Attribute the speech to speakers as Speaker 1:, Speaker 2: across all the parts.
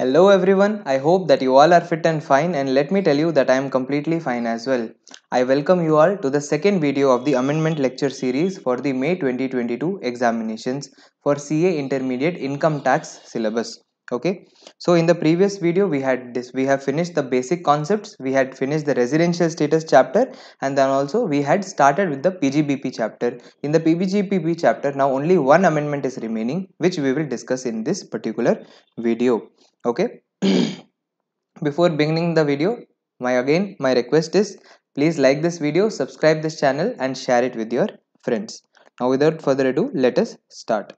Speaker 1: Hello everyone, I hope that you all are fit and fine and let me tell you that I am completely fine as well. I welcome you all to the second video of the amendment lecture series for the May 2022 examinations for CA Intermediate Income Tax syllabus. Okay, so in the previous video we had this we have finished the basic concepts, we had finished the residential status chapter and then also we had started with the PGBP chapter. In the PGBP chapter now only one amendment is remaining which we will discuss in this particular video okay? Before beginning the video my again my request is please like this video subscribe this channel and share it with your friends. Now without further ado let us start.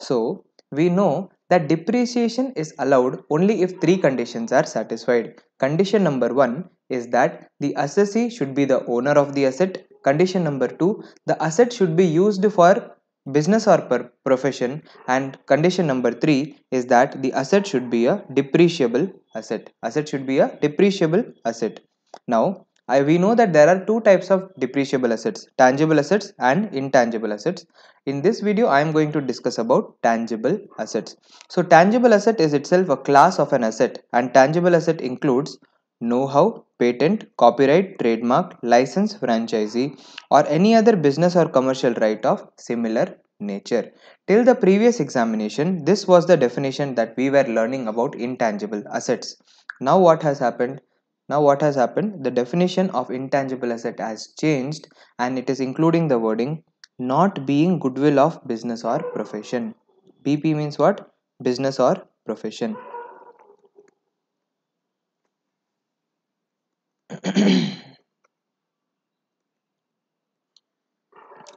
Speaker 1: So we know that depreciation is allowed only if three conditions are satisfied. Condition number one is that the assessee should be the owner of the asset. Condition number two the asset should be used for business or per profession and condition number 3 is that the asset should be a depreciable asset. Asset should be a depreciable asset. Now I, we know that there are two types of depreciable assets tangible assets and intangible assets. In this video i am going to discuss about tangible assets. So tangible asset is itself a class of an asset and tangible asset includes know-how, patent, copyright, trademark, license, franchisee or any other business or commercial right of similar nature. Till the previous examination, this was the definition that we were learning about intangible assets. Now what has happened? Now what has happened? The definition of intangible asset has changed and it is including the wording not being goodwill of business or profession. BP means what? Business or profession.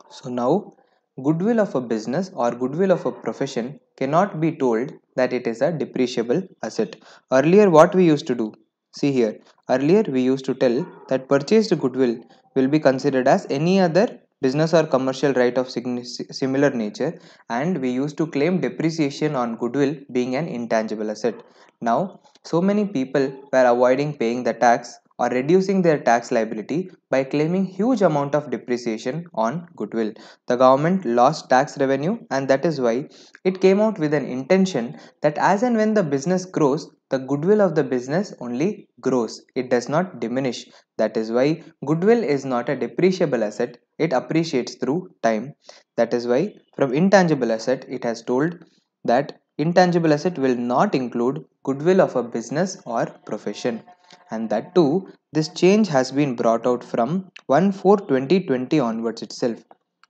Speaker 1: so now goodwill of a business or goodwill of a profession cannot be told that it is a depreciable asset. Earlier what we used to do, see here, earlier we used to tell that purchased goodwill will be considered as any other business or commercial right of similar nature and we used to claim depreciation on goodwill being an intangible asset. Now so many people were avoiding paying the tax or reducing their tax liability by claiming huge amount of depreciation on goodwill. The government lost tax revenue and that is why it came out with an intention that as and when the business grows, the goodwill of the business only grows. It does not diminish. That is why goodwill is not a depreciable asset. It appreciates through time. That is why from intangible asset, it has told that intangible asset will not include goodwill of a business or profession. And that too this change has been brought out from 1 4 2020 onwards itself.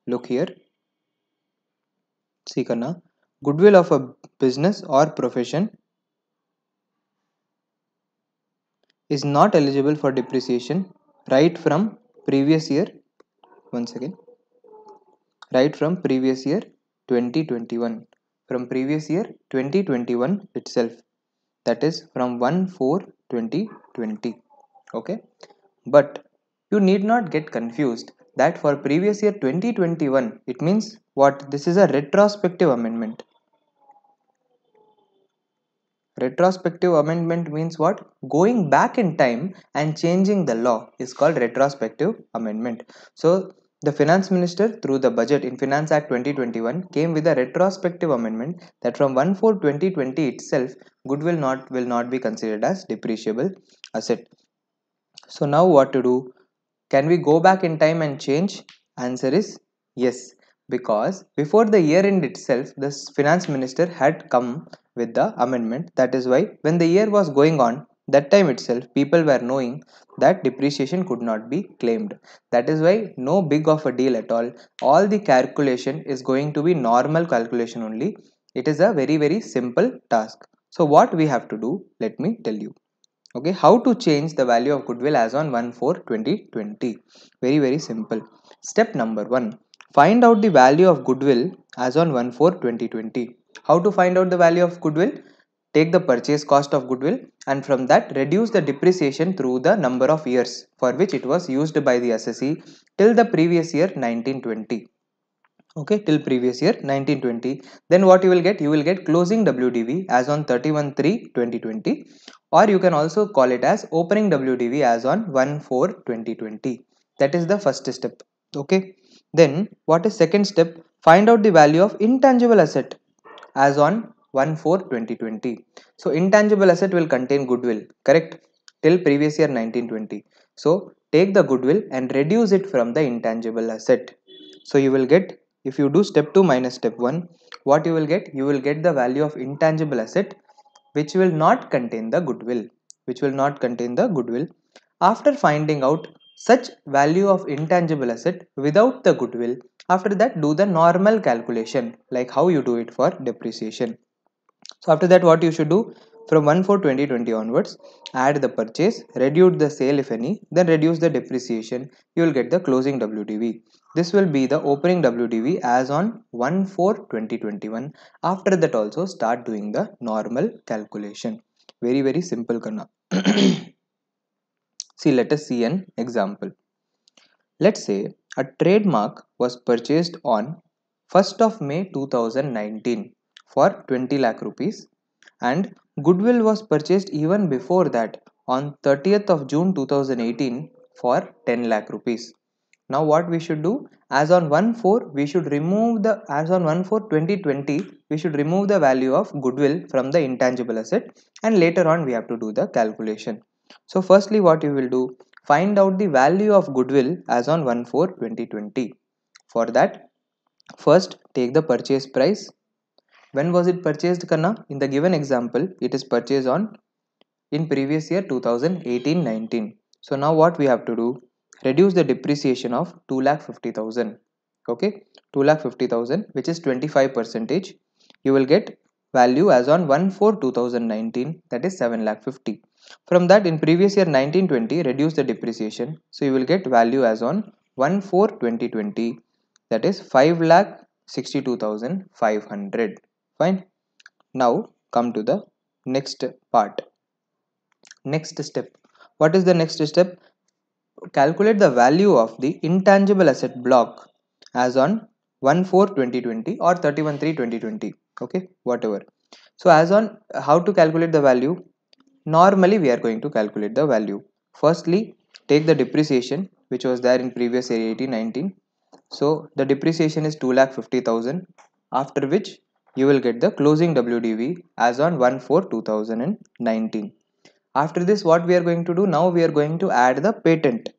Speaker 1: Look here. See karna goodwill of a business or profession is not eligible for depreciation right from previous year. Once again. Right from previous year 2021 from previous year 2021 itself. That is from 1 4 2020 okay? But you need not get confused that for previous year 2021 it means what? This is a retrospective amendment. Retrospective amendment means what? Going back in time and changing the law is called retrospective amendment. So the finance minister through the budget in finance act 2021 came with a retrospective amendment that from 1 4 2020 itself goodwill not will not be considered as depreciable asset. So now what to do? Can we go back in time and change? Answer is yes. Because before the year end itself the finance minister had come with the amendment. That is why when the year was going on that time itself people were knowing that depreciation could not be claimed. That is why no big of a deal at all. All the calculation is going to be normal calculation only. It is a very very simple task. So what we have to do let me tell you. Okay how to change the value of goodwill as on 1 4 2020 very very simple. Step number 1 find out the value of goodwill as on 1 4 2020 how to find out the value of goodwill take the purchase cost of goodwill and from that reduce the depreciation through the number of years for which it was used by the assessee till the previous year 1920 okay till previous year 1920 then what you will get? You will get closing WDV as on 31 3 2020 or you can also call it as opening WDV as on 1 4 2020 that is the first step. Okay. Then what is second step? Find out the value of intangible asset as on 1 4 2020 so intangible asset will contain goodwill correct? Till previous year 1920 so take the goodwill and reduce it from the intangible asset. So you will get if you do step 2 minus step 1 what you will get? You will get the value of intangible asset which will not contain the goodwill which will not contain the goodwill. After finding out such value of intangible asset without the goodwill after that do the normal calculation like how you do it for depreciation so after that what you should do from 1 4 2020 onwards add the purchase reduce the sale if any then reduce the depreciation. You will get the closing wdv this will be the opening wdv as on 1 4 2021 after that also start doing the normal calculation. Very very simple karna. See let us see an example. Let's say a trademark was purchased on 1st of may 2019 for 20 lakh rupees. And goodwill was purchased even before that on 30th of june 2018 for 10 lakh rupees. Now what we should do? As on 1 4 we should remove the as on 1 4 2020 we should remove the value of goodwill from the intangible asset and later on we have to do the calculation. So firstly what you will do? Find out the value of goodwill as on 1 4 2020 for that first take the purchase price when was it purchased karna? In the given example it is purchased on in previous year 2018 19 so now what we have to do? Reduce the depreciation of 2 lakh 50000 okay? 2 lakh 50000 which is 25 percentage you will get value as on 1 4 2019 that is 7 lakh 50 from that in previous year 1920 reduce the depreciation. So you will get value as on 1 4 2020 that is 5 lakh 62500 fine. Now come to the next part. Next step. What is the next step? Calculate the value of the intangible asset block as on 1 4 2020 or 31 3 2020 okay? Whatever. So as on how to calculate the value? Normally we are going to calculate the value. Firstly take the depreciation which was there in previous year 18 19 so the depreciation is 2 lakh 50000 after which you will get the closing wdv as on 1 4 2019 after this what we are going to do? Now we are going to add the patent.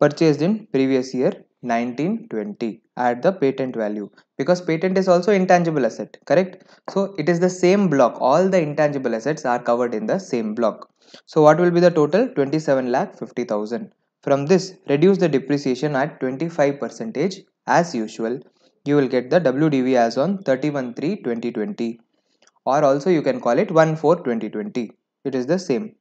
Speaker 1: Purchased in previous year 1920 add the patent value. Because patent is also intangible asset correct? So it is the same block. All the intangible assets are covered in the same block. So what will be the total? 27 lakh 50000 from this reduce the depreciation at 25 percentage as usual you will get the WDV as on 31 3 2020 or also you can call it 1 4 2020 it is the same.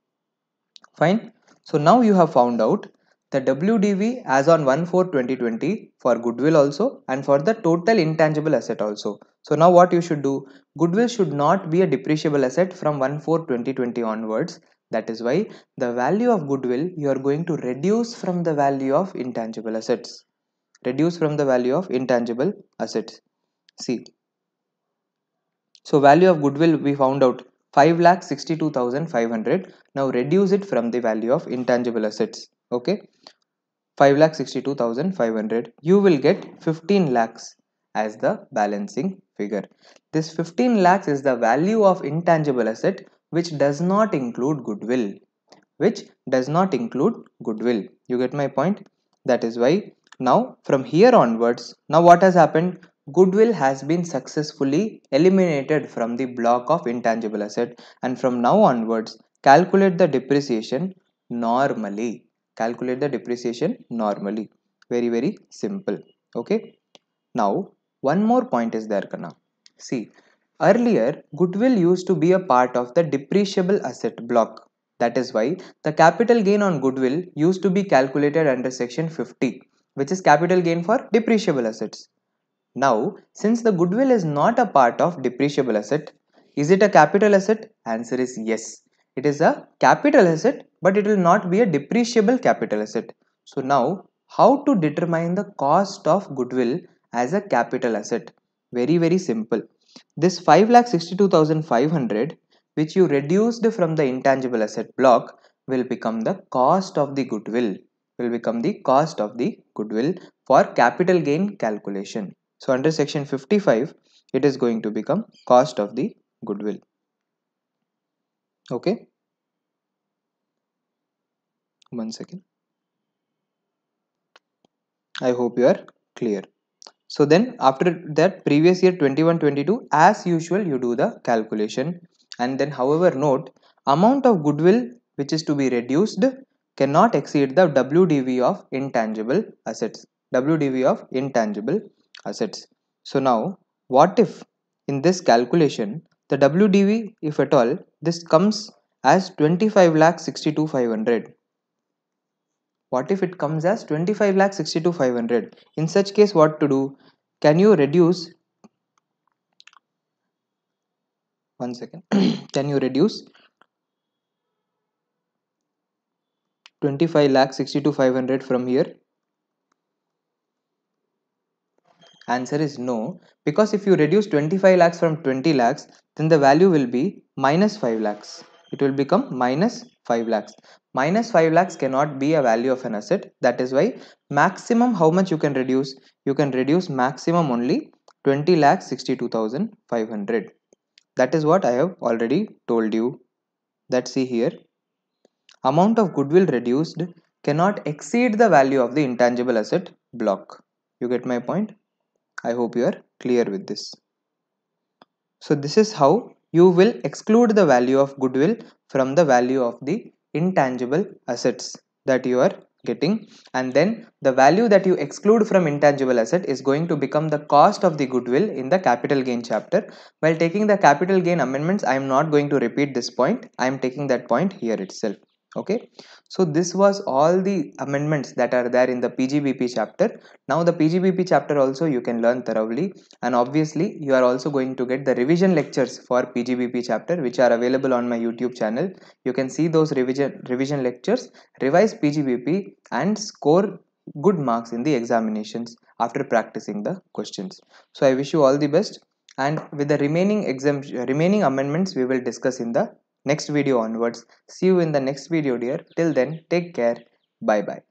Speaker 1: Fine. So now you have found out the WDV as on 1 4 2020 for goodwill also and for the total intangible asset also. So now what you should do? Goodwill should not be a depreciable asset from 1 4 2020 onwards. That is why the value of goodwill you are going to reduce from the value of intangible assets reduce from the value of intangible assets. See so value of goodwill we found out 5 lakh 62500 now reduce it from the value of intangible assets okay? 5 lakh 62500 you will get 15 lakhs as the balancing figure. This 15 lakhs is the value of intangible asset which does not include goodwill which does not include goodwill. You get my point? That is why now from here onwards now what has happened? Goodwill has been successfully eliminated from the block of intangible asset and from now onwards calculate the depreciation normally. Calculate the depreciation normally. Very very simple. Okay? Now one more point is there kana. See earlier goodwill used to be a part of the depreciable asset block. That is why the capital gain on goodwill used to be calculated under section 50 which is capital gain for depreciable assets now since the goodwill is not a part of depreciable asset is it a capital asset answer is yes it is a capital asset but it will not be a depreciable capital asset. So now how to determine the cost of goodwill as a capital asset? Very very simple. This 5,62,500 which you reduced from the intangible asset block will become the cost of the goodwill will become the cost of the goodwill for capital gain calculation. So under section 55 it is going to become cost of the goodwill. Okay? One second. I hope you are clear. So then after that previous year 21 22 as usual you do the calculation. And then however note amount of goodwill which is to be reduced cannot exceed the WDV of intangible assets. WDV of intangible assets. So now what if in this calculation the WDV if at all this comes as 25 lakh 62 500 what if it comes as 25 lakh 62 500 in such case what to do? Can you reduce? One second. Can you reduce 25 lakh 62 500 from here? Answer is no. Because if you reduce 25 lakhs from 20 lakhs then the value will be minus 5 lakhs. It will become minus 5 lakhs. Minus 5 lakhs cannot be a value of an asset. That is why maximum how much you can reduce? You can reduce maximum only 20 lakhs 62500 that is what i have already told you. Let's see here amount of goodwill reduced cannot exceed the value of the intangible asset block. You get my point? I hope you are clear with this. So this is how you will exclude the value of goodwill from the value of the intangible assets that you are getting. And then the value that you exclude from intangible asset is going to become the cost of the goodwill in the capital gain chapter. While taking the capital gain amendments i am not going to repeat this point. I am taking that point here itself okay? So this was all the amendments that are there in the pgbp chapter. Now the pgbp chapter also you can learn thoroughly. And obviously you are also going to get the revision lectures for pgbp chapter which are available on my youtube channel. You can see those revision revision lectures revise pgbp and score good marks in the examinations after practicing the questions. So i wish you all the best. And with the remaining exam remaining amendments we will discuss in the next video onwards. See you in the next video dear. Till then take care. Bye bye